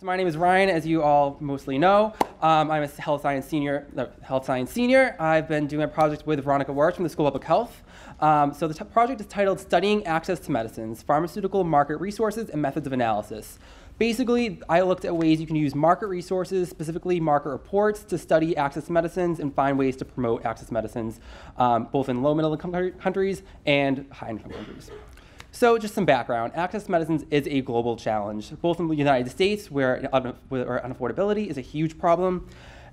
So my name is Ryan, as you all mostly know. Um, I'm a health science senior. Uh, health science senior. I've been doing a project with Veronika Wirtz from the School of Public Health. Um, so the project is titled "Studying Access to Medicines: Pharmaceutical Market Resources and Methods of Analysis." Basically, I looked at ways you can use market resources, specifically market reports, to study access to medicines and find ways to promote access to medicines, um, both in low middle income countries and high income countries. So just some background. Access to medicines is a global challenge, both in the United States, where, where unaffordability is a huge problem,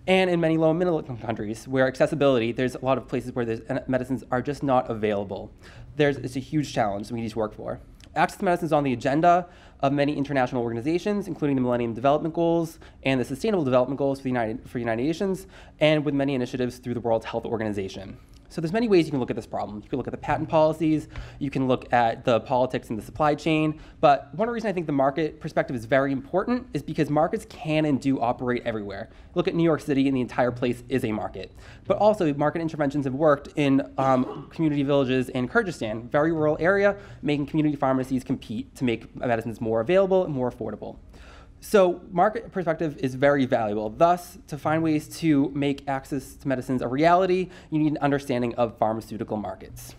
and in many low and middle income countries, where accessibility, there's a lot of places where medicines are just not available. There's, it's a huge challenge we need to work for. Access to medicine is on the agenda of many international organizations, including the Millennium Development Goals and the Sustainable Development Goals for the United, for United Nations, and with many initiatives through the World Health Organization. So there's many ways you can look at this problem. You can look at the patent policies, you can look at the politics and the supply chain, but one reason I think the market perspective is very important is because markets can and do operate everywhere. Look at New York City and the entire place is a market. But also market interventions have worked in um, community villages in Kyrgyzstan, very rural area, making community pharmacies compete to make medicines more available and more affordable. So market perspective is very valuable. Thus, to find ways to make access to medicines a reality, you need an understanding of pharmaceutical markets.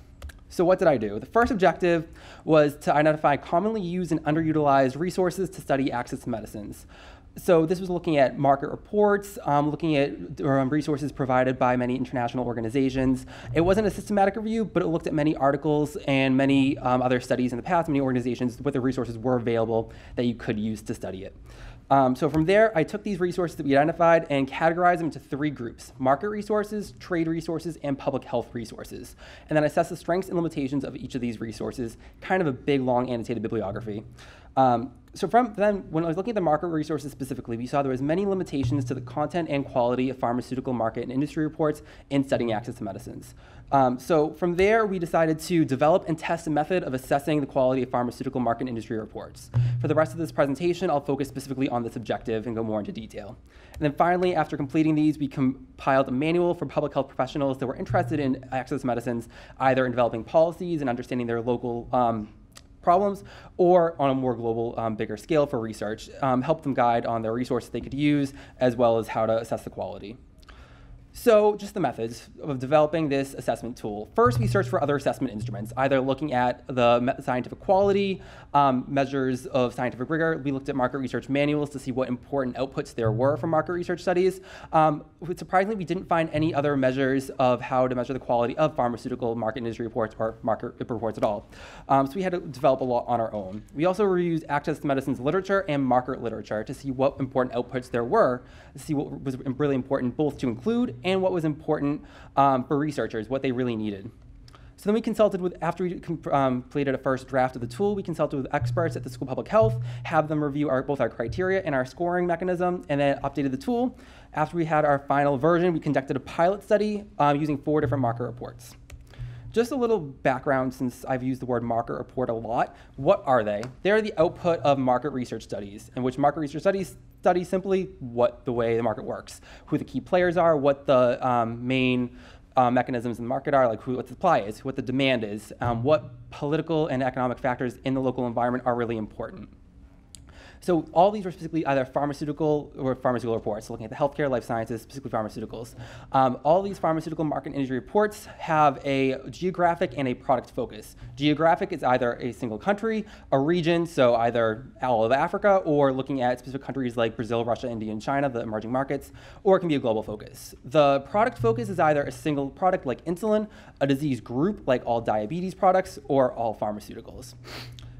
So what did I do? The first objective was to identify commonly used and underutilized resources to study access to medicines so this was looking at market reports, um, looking at um, resources provided by many international organizations. It wasn't a systematic review, but it looked at many articles and many um, other studies in the past, many organizations, what the resources were available that you could use to study it. Um, so from there, I took these resources that we identified and categorized them into three groups, market resources, trade resources, and public health resources. And then I assessed the strengths and limitations of each of these resources, kind of a big, long annotated bibliography. Um, so from then, when I was looking at the market resources specifically, we saw there was many limitations to the content and quality of pharmaceutical market and industry reports in studying access to medicines. Um, so from there, we decided to develop and test a method of assessing the quality of pharmaceutical market and industry reports. For the rest of this presentation, I'll focus specifically on this objective and go more into detail. And then finally, after completing these, we compiled a manual for public health professionals that were interested in access to medicines, either in developing policies and understanding their local um, problems or on a more global, um, bigger scale for research, um, help them guide on the resources they could use as well as how to assess the quality. So just the methods of developing this assessment tool. First, we search for other assessment instruments, either looking at the scientific quality, um, measures of scientific rigor. We looked at market research manuals to see what important outputs there were from market research studies. Um, surprisingly, we didn't find any other measures of how to measure the quality of pharmaceutical market industry reports or market reports at all. Um, so we had to develop a lot on our own. We also reviewed access to medicines literature and market literature to see what important outputs there were, to see what was really important both to include and what was important um, for researchers, what they really needed. So then we consulted with, after we um, completed a first draft of the tool, we consulted with experts at the School of Public Health, have them review our, both our criteria and our scoring mechanism, and then updated the tool. After we had our final version, we conducted a pilot study um, using four different marker reports. Just a little background since I've used the word market report a lot. What are they? They're the output of market research studies, in which market research studies study simply what the way the market works, who the key players are, what the um, main uh, mechanisms in the market are, like who, what the supply is, what the demand is, um, what political and economic factors in the local environment are really important. So all these were specifically either pharmaceutical or pharmaceutical reports, looking at the healthcare, life sciences, specifically pharmaceuticals. Um, all these pharmaceutical market industry reports have a geographic and a product focus. Geographic is either a single country, a region, so either all of Africa, or looking at specific countries like Brazil, Russia, India, and China, the emerging markets, or it can be a global focus. The product focus is either a single product like insulin, a disease group like all diabetes products, or all pharmaceuticals.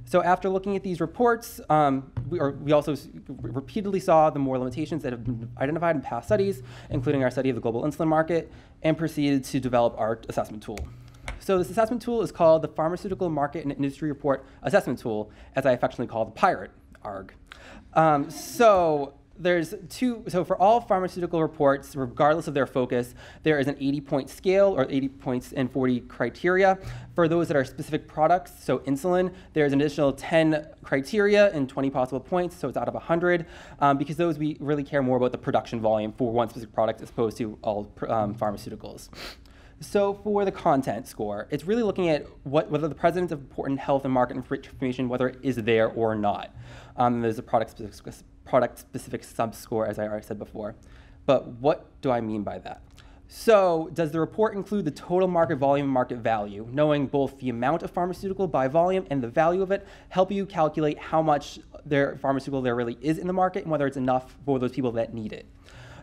So after looking at these reports, um, we, we, also repeatedly saw the more limitations that have been identified in past studies, including our study of the global insulin market, and proceeded to develop our assessment tool. So this assessment tool is called the Pharmaceutical Market and Industry Report Assessment Tool, as I affectionately call the PIRATE, ARG. Um, so there's two, so for all pharmaceutical reports, regardless of their focus, there is an 80 point scale or 80 points and 40 criteria. For those that are specific products, so insulin, there's an additional 10 criteria and 20 possible points, so it's out of 100, um, because those we really care more about the production volume for one specific product as opposed to all um, pharmaceuticals. So for the content score, it's really looking at what, whether the presence of important health and market information, whether it is there or not. Um, there's a product specific product-specific sub-score, as I already said before. But what do I mean by that? So does the report include the total market volume and market value? Knowing both the amount of pharmaceutical by volume and the value of it help you calculate how much there pharmaceutical there really is in the market and whether it's enough for those people that need it.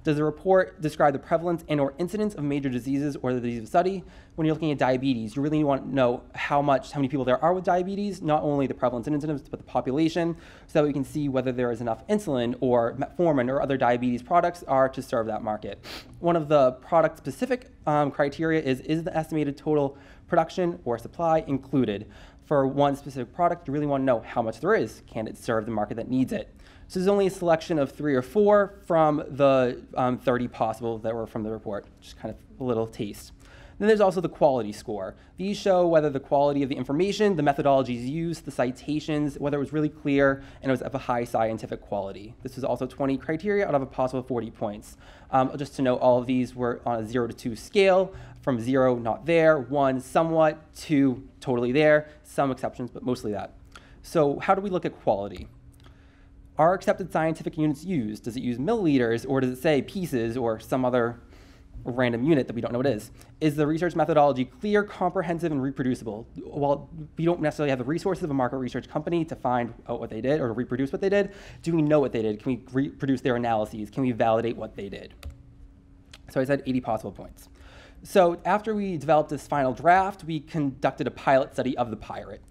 Does the report describe the prevalence and or incidence of major diseases or the disease of study? When you're looking at diabetes, you really want to know how much, how many people there are with diabetes, not only the prevalence and incidence, but the population, so that we can see whether there is enough insulin or metformin or other diabetes products are to serve that market. One of the product-specific um, criteria is, is the estimated total production or supply included? For one specific product, you really want to know how much there is. Can it serve the market that needs it? So there's only a selection of three or four from the um, 30 possible that were from the report, just kind of a little taste. Then there's also the quality score. These show whether the quality of the information, the methodologies used, the citations, whether it was really clear and it was of a high scientific quality. This was also 20 criteria out of a possible 40 points. Um, just to note, all of these were on a zero to two scale, from zero, not there, one, somewhat, two, totally there, some exceptions, but mostly that. So how do we look at quality? Are accepted scientific units used? Does it use milliliters or does it say pieces or some other random unit that we don't know what it is? Is the research methodology clear, comprehensive, and reproducible? Well, we don't necessarily have the resources of a market research company to find out what they did or to reproduce what they did. Do we know what they did? Can we reproduce their analyses? Can we validate what they did? So I said 80 possible points. So after we developed this final draft, we conducted a pilot study of the pirate.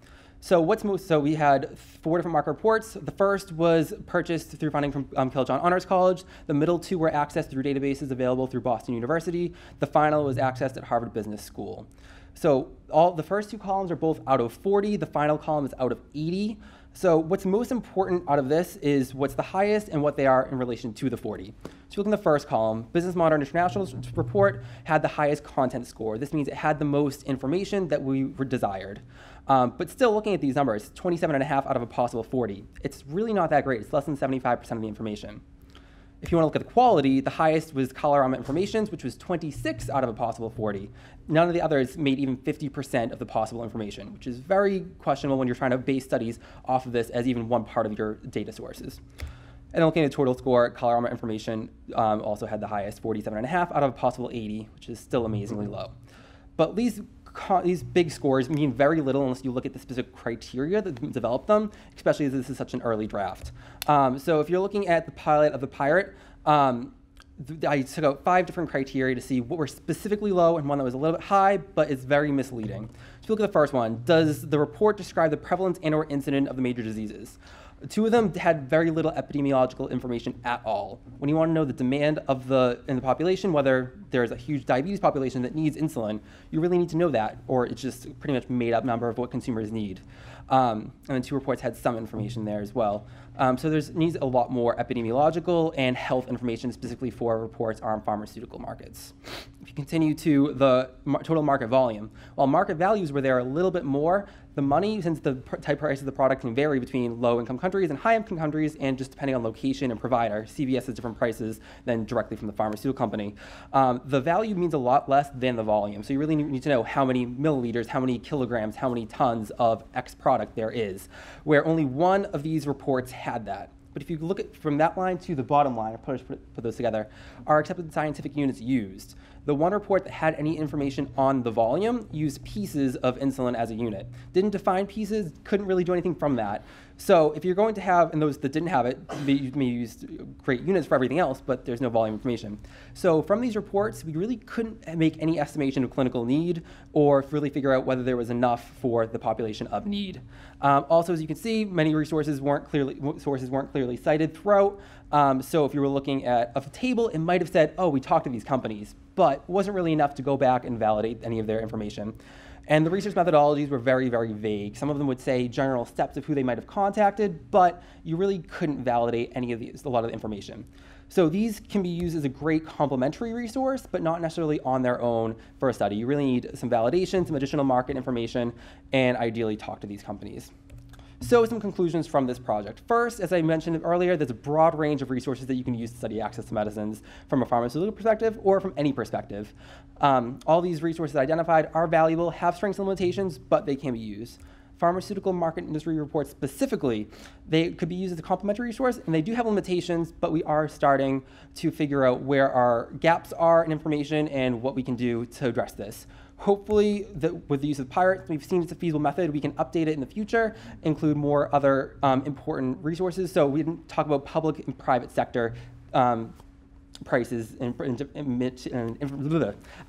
So what's most, so we had four different market reports. The first was purchased through funding from um, Kilachand Honors College. The middle two were accessed through databases available through Boston University. The final was accessed at Harvard Business School. So all the first two columns are both out of 40. The final column is out of 80. So what's most important out of this is what's the highest and what they are in relation to the 40. So you look in the first column, Business Monitor International's report had the highest content score. This means it had the most information that we desired. Um, but still looking at these numbers, 27 and a half out of a possible 40, it's really not that great. It's less than 75% of the information. If you want to look at the quality, the highest was Kalorama Informations, which was 26 out of a possible 40. None of the others made even 50% of the possible information, which is very questionable when you're trying to base studies off of this as even one part of your data sources. And then looking at the total score, Kalorama Information um, also had the highest, 47.5 out of a possible 80, which is still amazingly low. But these these big scores mean very little unless you look at the specific criteria that develop them, especially as this is such an early draft. Um, so if you're looking at the pilot of the pirate, um, I took out five different criteria to see what were specifically low and one that was a little bit high, but it's very misleading. So look at the first one. Does the report describe the prevalence and or incidence of the major diseases? Two of them had very little epidemiological information at all. When you want to know the demand of the in the population, whether there's a huge diabetes population that needs insulin, you really need to know that, or it's just pretty much made up number of what consumers need. Um, and then two reports had some information there as well. Um, so there's needs a lot more epidemiological and health information specifically for reports on pharmaceutical markets. If you continue to the total market volume, while market values were there a little bit more, the money, since the type price of the product can vary between low income countries and high income countries, and just depending on location and provider, CVS has different prices than directly from the pharmaceutical company. Um, the value means a lot less than the volume. So you really need to know how many milliliters, how many kilograms, how many tons of X product there is, where only one of these reports had that. But if you look at from that line to the bottom line, I put, put those together, are accepted scientific units used? The one report that had any information on the volume used pieces of insulin as a unit. Didn't define pieces, couldn't really do anything from that. So if you're going to have, and those that didn't have it, you may use great units for everything else, but there's no volume information. So from these reports, we really couldn't make any estimation of clinical need or really figure out whether there was enough for the population of need. Um, also, as you can see, many resources weren't clearly, sources weren't clearly cited throughout. Um, so if you were looking at a table, it might have said, oh, we talked to these companies, but wasn't really enough to go back and validate any of their information. And the research methodologies were very, very vague. Some of them would say general steps of who they might have contacted, but you really couldn't validate any of these, a lot of the information. So these can be used as a great complementary resource, but not necessarily on their own for a study. You really need some validation, some additional market information, and ideally talk to these companies. So some conclusions from this project. First, as I mentioned earlier, there's a broad range of resources that you can use to study access to medicines from a pharmaceutical perspective or from any perspective. Um, all these resources identified are valuable, have strengths and limitations, but they can be used. pharmaceutical market industry reports specifically, they could be used as a complementary resource, and they do have limitations, but we are starting to figure out where our gaps are in information and what we can do to address this. Hopefully, the, with the use of Pirates, we've seen it's a feasible method. We can update it in the future, include more other um, important resources. So we didn't talk about public and private sector um, prices and,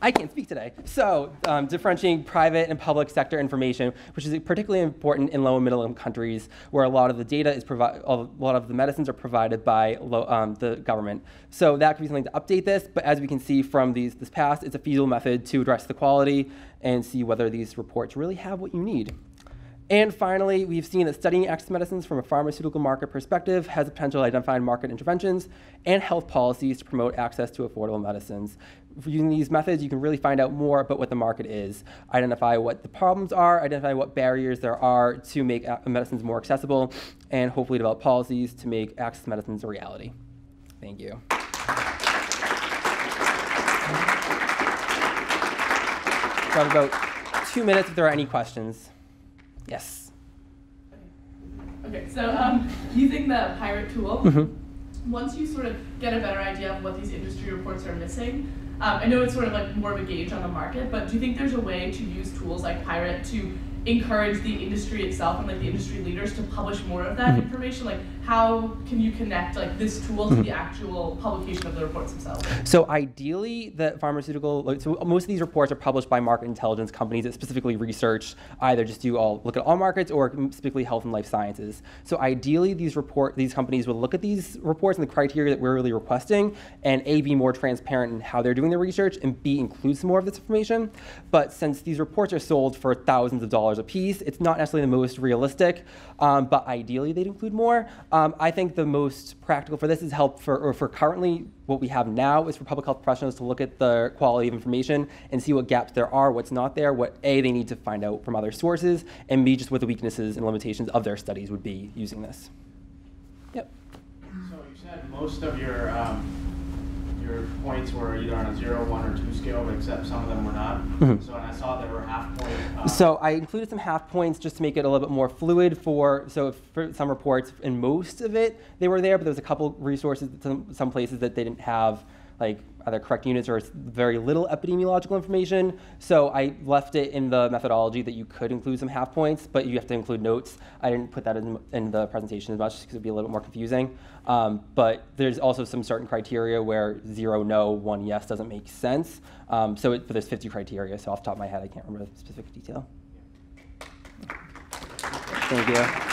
I can't speak today. So um, differentiating private and public sector information, which is particularly important in low and middle income countries where a lot of the data is provided, a lot of the medicines are provided by low, um, the government. So that could be something to update this, but as we can see from these this past, it's a feasible method to address the quality and see whether these reports really have what you need. And finally, we've seen that studying access medicines from a pharmaceutical market perspective has the potential to identify market interventions and health policies to promote access to affordable medicines. Using these methods, you can really find out more about what the market is, identify what the problems are, identify what barriers there are to make medicines more accessible, and hopefully develop policies to make access medicines a reality. Thank you. I have about two minutes if there are any questions. Yes. Okay, so um, using the PIRATE tool, mm-hmm. once you sort of get a better idea of what these industry reports are missing, um, I know it's sort of like more of a gauge on the market, but do you think there's a way to use tools like PIRATE to encourage the industry itself and like the industry leaders to publish more of that mm-hmm. information? Like, how can you connect like this tool to mm-hmm. the actual publication of the reports themselves? So ideally, the pharmaceutical. So most of these reports are published by market intelligence companies that specifically research either just do all look at all markets or specifically health and life sciences. So ideally, these report these companies would look at these reports and the criteria that we're really requesting, and a be more transparent in how they're doing their research, and b include some more of this information. But since these reports are sold for thousands of dollars a piece, it's not necessarily the most realistic. Um, but ideally, they'd include more. Um, I think the most practical for this is help for, or for currently what we have now is for public health professionals to look at the quality of information and see what gaps there are, what's not there, what A, they need to find out from other sources, and B, just what the weaknesses and limitations of their studies would be using this. Yep. So you said most of your um, your points were either on a zero, one, or two scale, except some of them were not. Mm-hmm. So and I saw there were half points. Uh, so I included some half points just to make it a little bit more fluid for, so for some reports, in most of it, they were there, but there was a couple resources, some, some places that they didn't have like either correct units or very little epidemiological information. So I left it in the methodology that you could include some half points, but you have to include notes. I didn't put that in, in the presentation as much because it would be a little bit more confusing. Um, but there's also some certain criteria where zero no, one yes doesn't make sense. Um, so it, but there's 50 criteria. So off the top of my head, I can't remember the specific detail. Thank you.